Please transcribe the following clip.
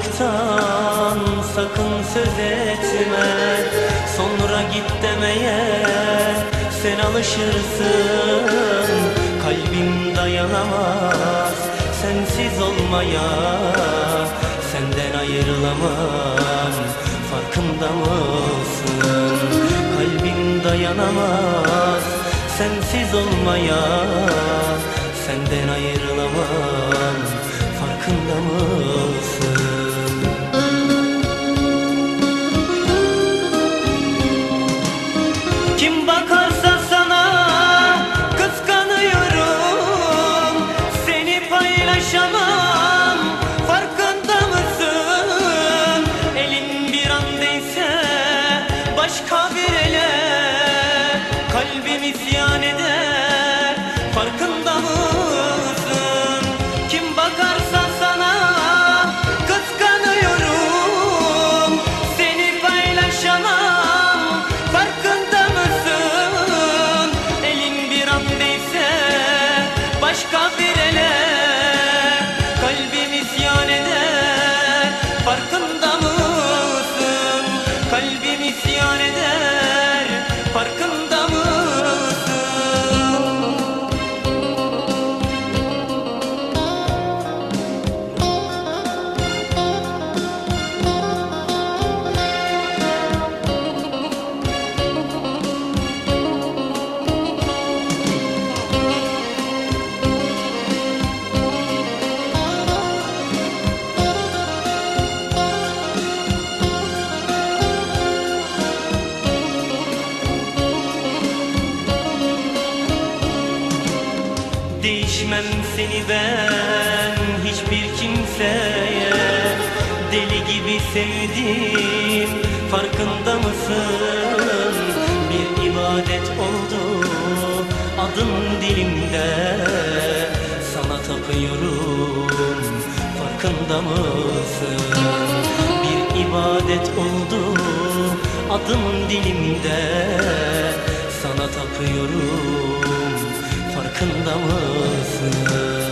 ayrılıktan sakın söz etme Sonra git demeye sen alışırsın Kalbim dayanamaz sensiz olmaya Senden ayrılamam farkında mısın? Kalbim dayanamaz sensiz olmaya Senden ayrılamam farkında mısın? Değişmem seni ben hiçbir kimseye Deli gibi sevdim farkında mısın? Bir ibadet oldu adım dilimde Sana tapıyorum farkında mısın? Bir ibadet oldu adım dilimde Sana tapıyorum farkında mısın?